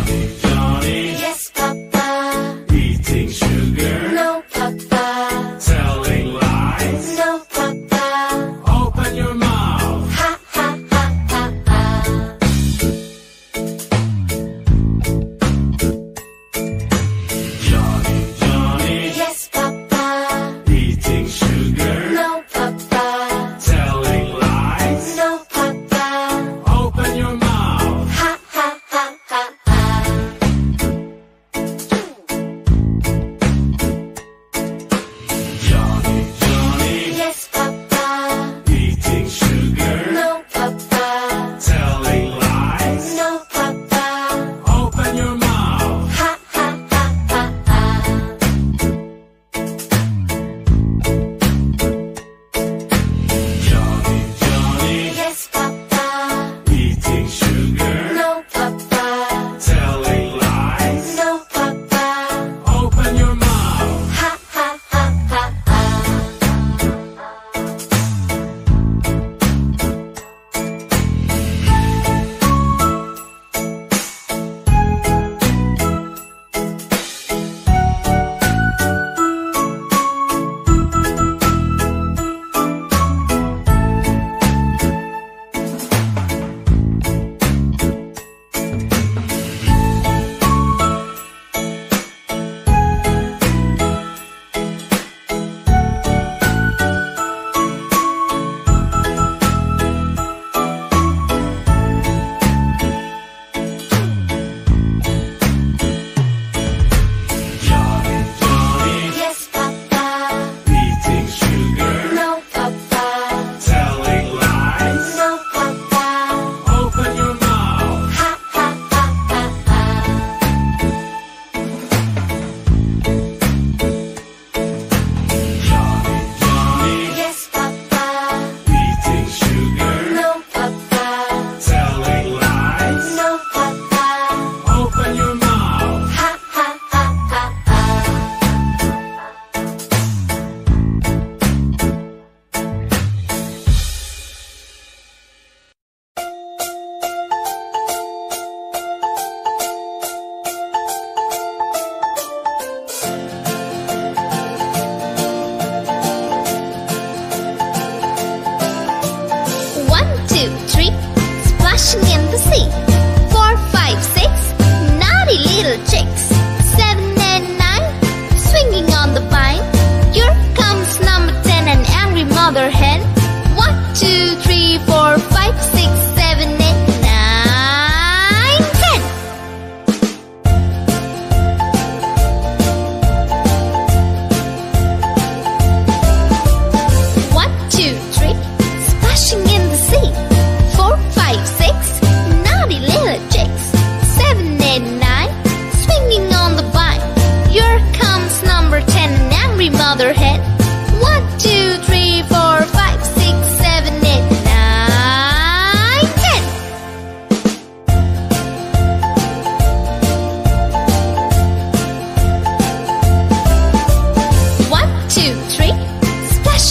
Johnny, Johnny. Yes, Papa. Eating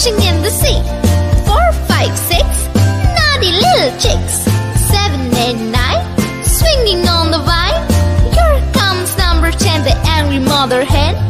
splashing in the sea. Four, five, six, naughty little chicks. Seven and nine, swinging on the vine. Here comes number ten, the angry mother hen.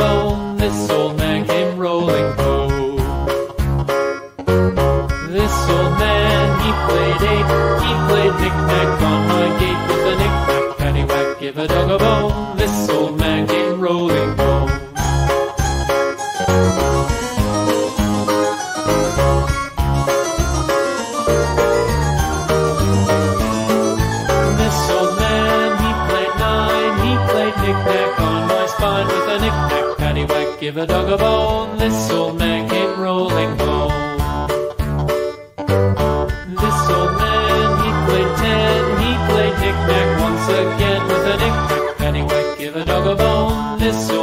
give a dog a bone. This old man came rolling home. This old man, he played ten. He played knick-knack once again with a knick-knack, paddywhack, give a dog a bone. This old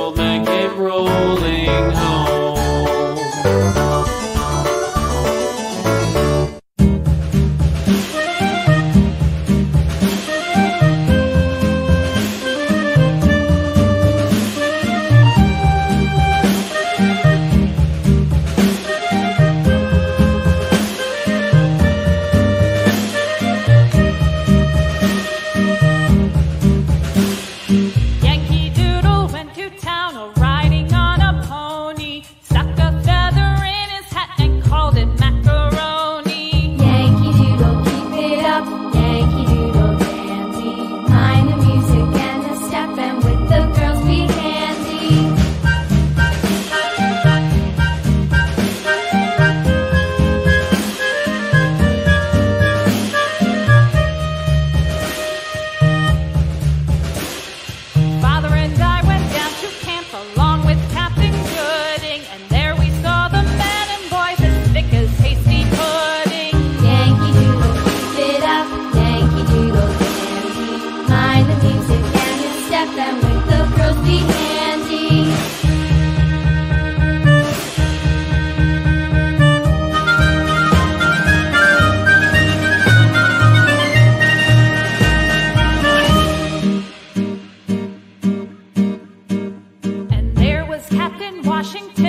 in Washington.